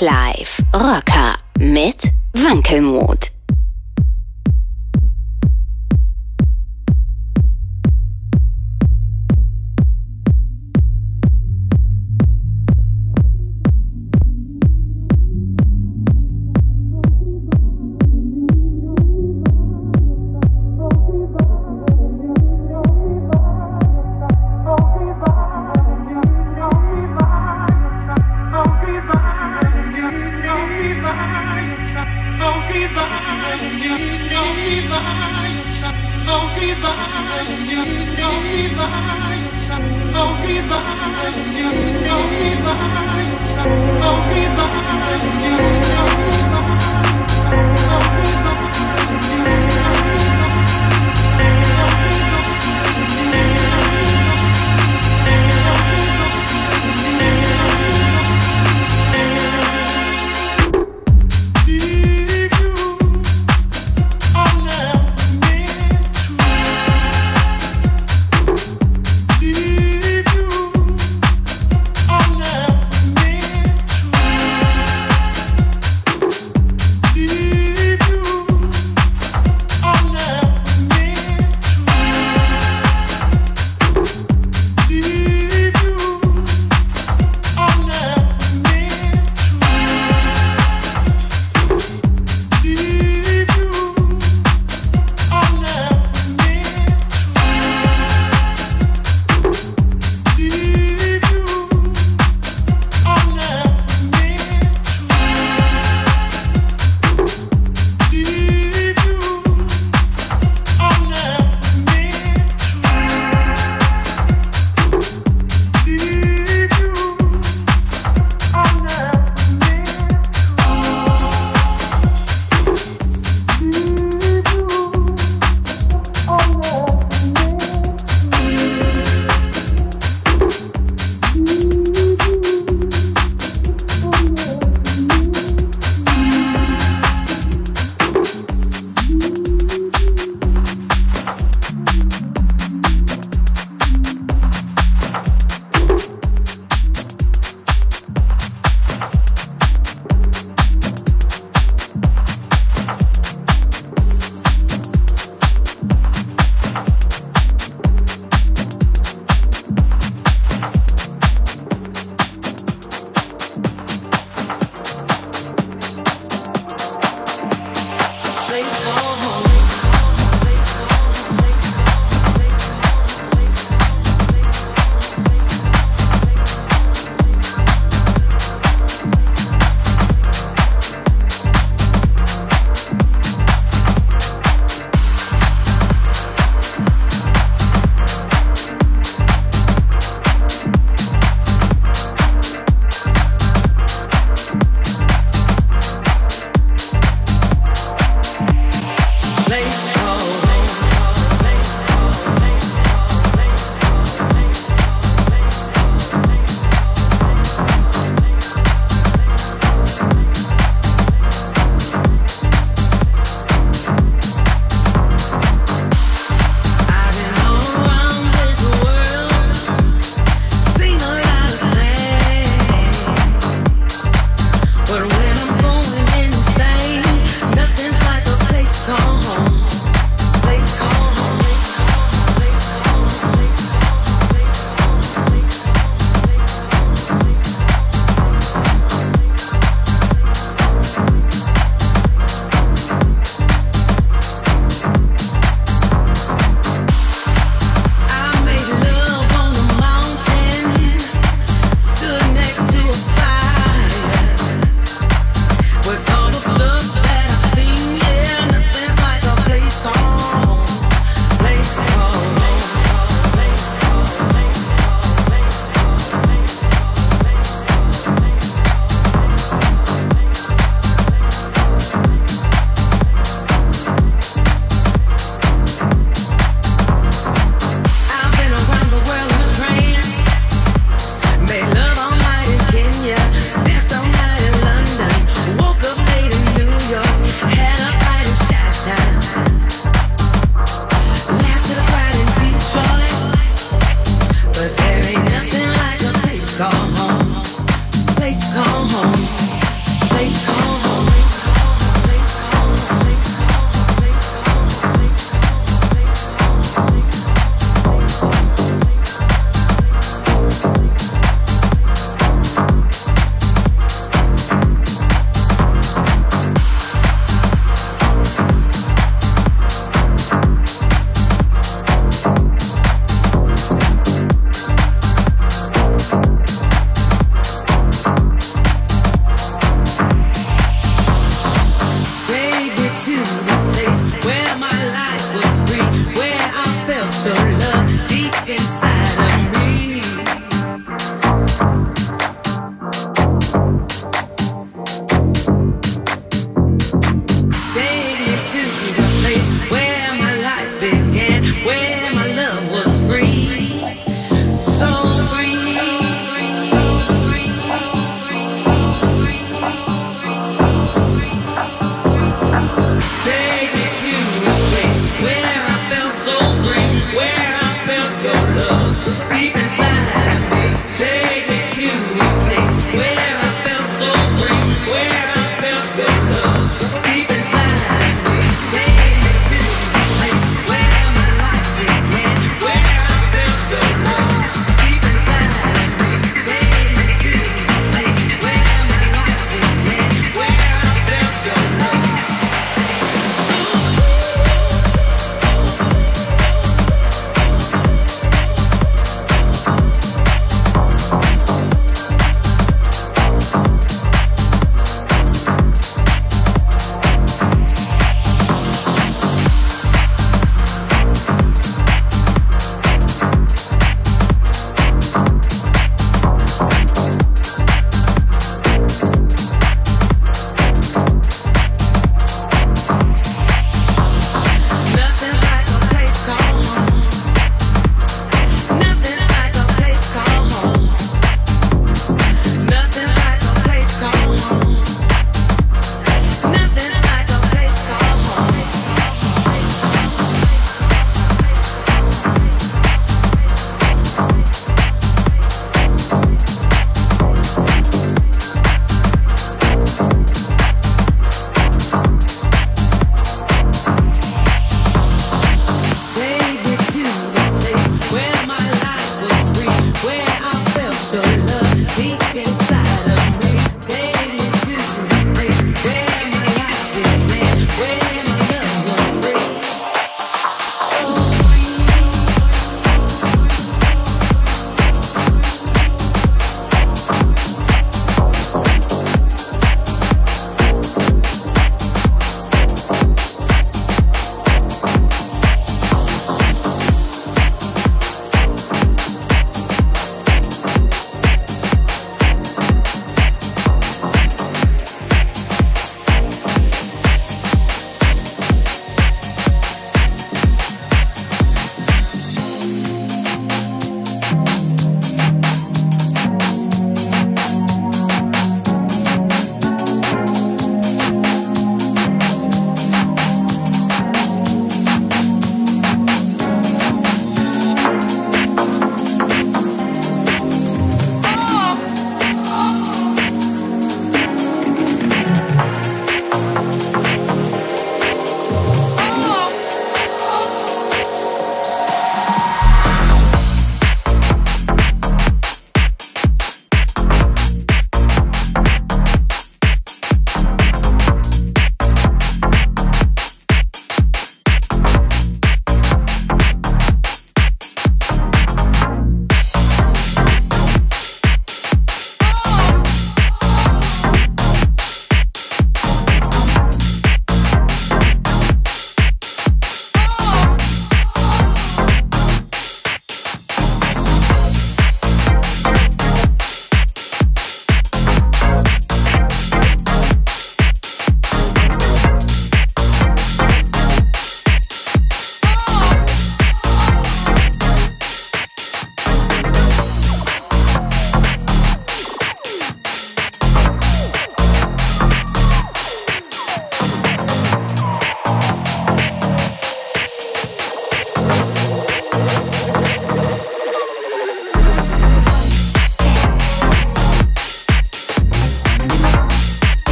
Live Rocker mit Wankelmut.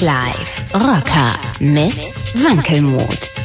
Live Rocker mit Wankelmut.